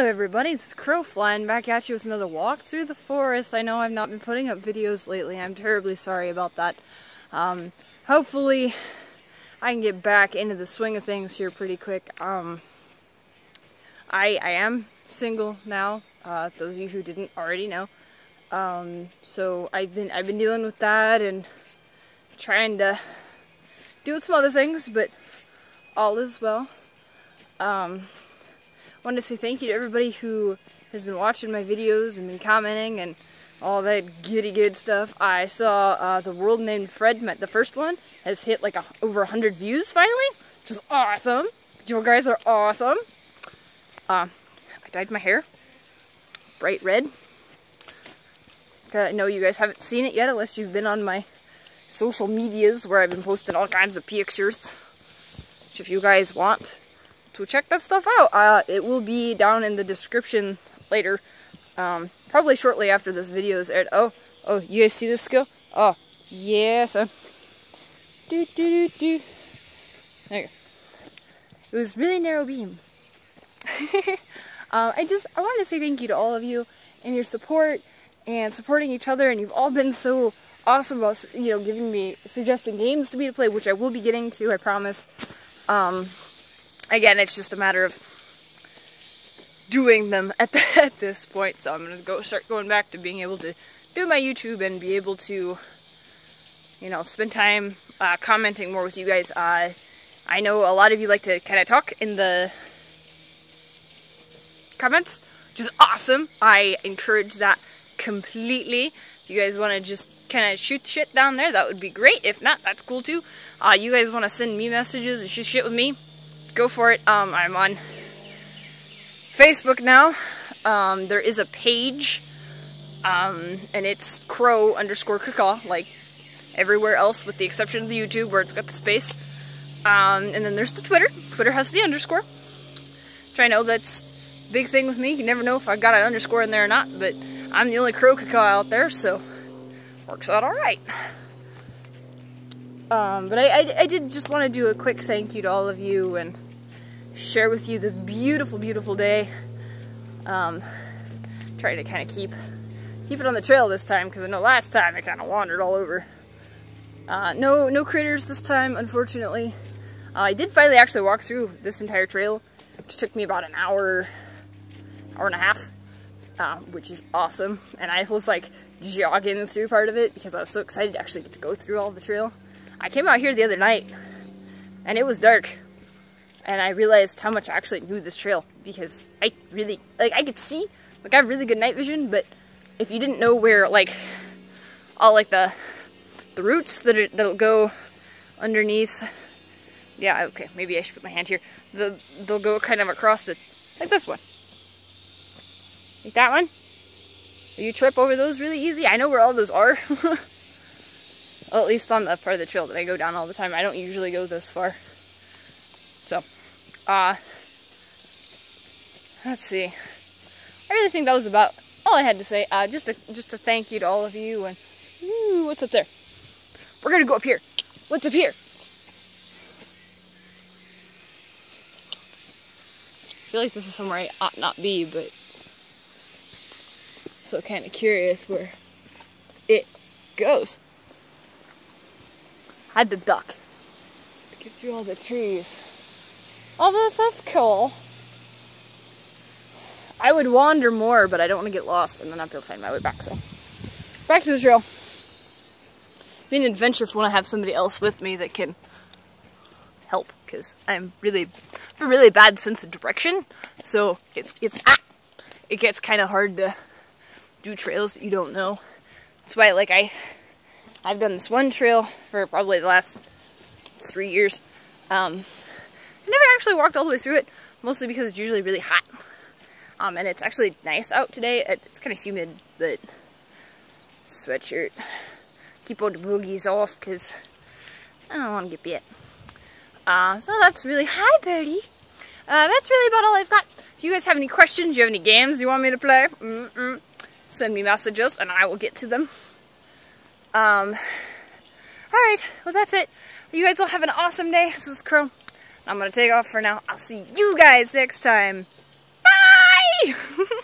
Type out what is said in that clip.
Hello everybody, it's Krow flying back at you with another walk through the forest. I know I've not been putting up videos lately. I'm terribly sorry about that. Um, hopefully I can get back into the swing of things here pretty quick. Um, I, I am single now, uh, those of you who didn't already know. Um, so I've been I've been dealing with that and trying to do some other things, but all is well. Um, wanted to say thank you to everybody who has been watching my videos and been commenting and all that goody good stuff. I saw uh, the world named Fred, met the first one, has hit like a, over 100 views finally, which is awesome. You guys are awesome. Uh, I dyed my hair bright red. I know you guys haven't seen it yet unless you've been on my social medias where I've been posting all kinds of pictures. Which if you guys want to check that stuff out. Uh, it will be down in the description later. Um, probably shortly after this video is aired. Oh, oh, you guys see this skill? Oh, yes. Uh, do, do, do, do. There. It was really narrow beam. uh, I just, I wanted to say thank you to all of you and your support and supporting each other and you've all been so awesome about, you know, giving me, suggesting games to me to play, which I will be getting to, I promise. Um, again, it's just a matter of doing them at, the, at this point. So I'm going to go start going back to being able to do my YouTube and be able to, you know, spend time uh, commenting more with you guys. Uh, I know a lot of you like to kind of talk in the comments, which is awesome. I encourage that completely. If you guys want to just kind of shoot shit down there, that would be great. If not, that's cool too. Uh, you guys want to send me messages and shoot shit with me, go for it. Um, I'm on Facebook now. Um, there is a page, um, and it's krow underscore kuhkaw, like everywhere else with the exception of the YouTube where it's got the space. Um, and then there's the Twitter. Twitter has the underscore. Which I know that's big thing with me. You never know if I got an underscore in there or not, but I'm the only Krow Kuhkaw out there, so works out alright. Um, but I, I, I, did just want to do a quick thank you to all of you and share with you this beautiful, beautiful day. Um, trying to kind of keep keep it on the trail this time because I know last time I kind of wandered all over. Uh, no, no critters this time, unfortunately. Uh, I did finally actually walk through this entire trail, which took me about an hour, hour and a half, uh, which is awesome. And I was like jogging through part of it because I was so excited to actually get to go through all the trail. I came out here the other night and it was dark and I realized how much I actually knew this trail because I really, like I could see, like I have really good night vision, but if you didn't know where like all like the the roots that are, that'll go underneath, yeah, okay, maybe I should put my hand here, the, they'll go kind of across the, like this one. Like that one. You trip over those really easy. I know where all those are. Well, at least on the part of the trail that I go down all the time. I don't usually go this far. So, uh, let's see. I really think that was about all I had to say. Uh, just a just a thank you to all of you. And ooh, what's up there? We're gonna go up here. What's up here? I feel like this is somewhere I ought not be, but so kind of curious where it goes. Had to duck. Get through all the trees. Oh, this is cool. I would wander more, but I don't want to get lost and then I'll be able to find my way back, so. Back to the trail. Be an adventure if I want to have somebody else with me that can help, because I'm really, have a really bad sense of direction, so it's, it's, ah, it gets kind of hard to do trails that you don't know. That's why, like, I I've done this one trail for probably the last three years. Um, I never actually walked all the way through it, mostly because it's usually really hot. Um, and it's actually nice out today. It's kind of humid, but sweatshirt. Keep all the boogies off because I don't want to get bit. Uh, so that's really, hi birdie. Uh, that's really about all I've got. If you guys have any questions, you have any games you want me to play, mm -mm, send me messages and I will get to them. Um, all right, well, that's it. You guys all have an awesome day. This is Krow. I'm going to take off for now. I'll see you guys next time. Bye!